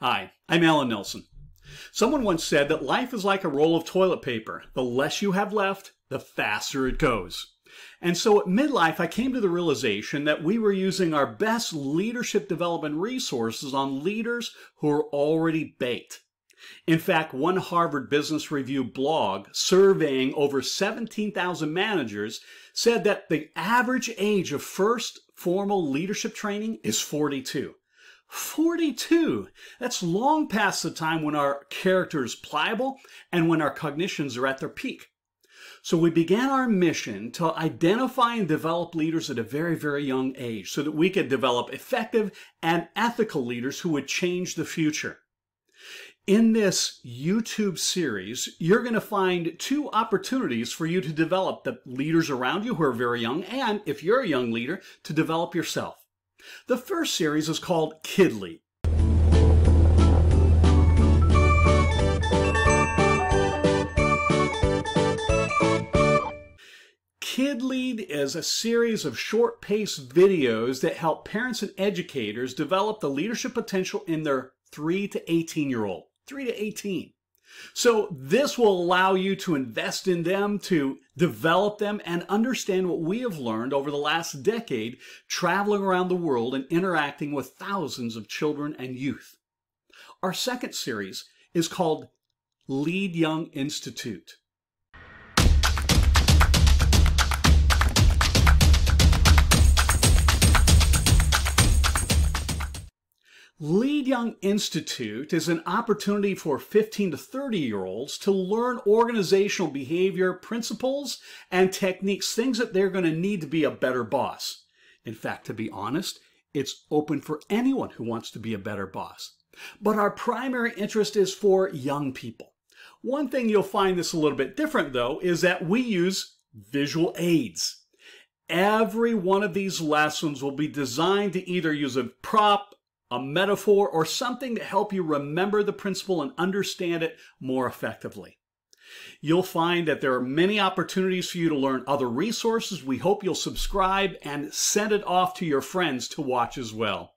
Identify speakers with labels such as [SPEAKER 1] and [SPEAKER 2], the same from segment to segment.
[SPEAKER 1] Hi, I'm Alan Nelson. Someone once said that life is like a roll of toilet paper. The less you have left, the faster it goes. And so at midlife, I came to the realization that we were using our best leadership development resources on leaders who are already baked. In fact, one Harvard Business Review blog surveying over 17,000 managers said that the average age of first formal leadership training is 42. 42! That's long past the time when our character is pliable and when our cognitions are at their peak. So we began our mission to identify and develop leaders at a very, very young age so that we could develop effective and ethical leaders who would change the future. In this YouTube series, you're going to find two opportunities for you to develop the leaders around you who are very young, and if you're a young leader, to develop yourself. The first series is called Kid Lead. Kid Lead is a series of short paced videos that help parents and educators develop the leadership potential in their 3 to 18 year old. 3 to 18. So this will allow you to invest in them, to develop them, and understand what we have learned over the last decade traveling around the world and interacting with thousands of children and youth. Our second series is called Lead Young Institute. Lead Young Institute is an opportunity for 15 to 30 year olds to learn organizational behavior principles and techniques, things that they're going to need to be a better boss. In fact, to be honest, it's open for anyone who wants to be a better boss. But our primary interest is for young people. One thing you'll find this a little bit different though is that we use visual aids. Every one of these lessons will be designed to either use a prop, a metaphor, or something to help you remember the principle and understand it more effectively. You'll find that there are many opportunities for you to learn other resources. We hope you'll subscribe and send it off to your friends to watch as well.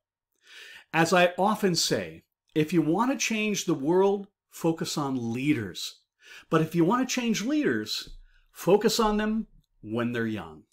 [SPEAKER 1] As I often say, if you want to change the world, focus on leaders. But if you want to change leaders, focus on them when they're young.